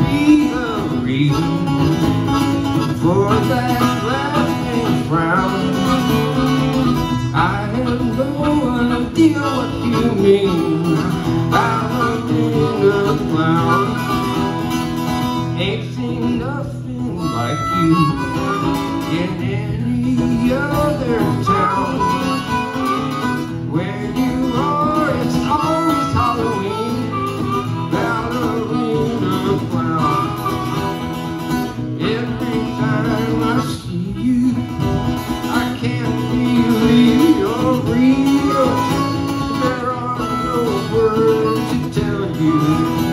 be a reason for that laughing frown. I have no idea what you mean by in a clown. Ain't seen nothing like you in any you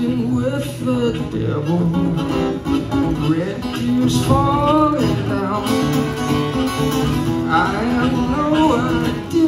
Dancing with the devil, red tears falling down. I have no idea.